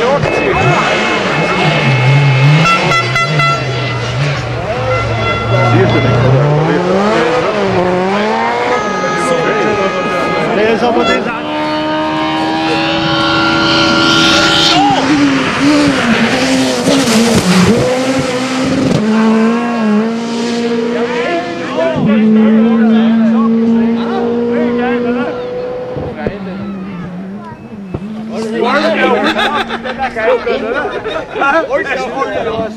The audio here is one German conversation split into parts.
maior Seasoning. There's over there. Hoor je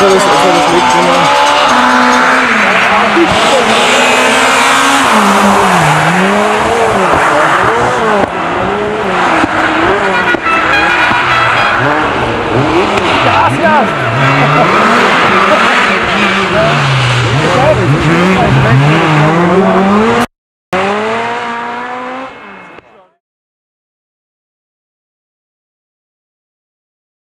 Jetzt hat er das, jetzt hat das Licht Gas, Gas! Ich glaube, ich bin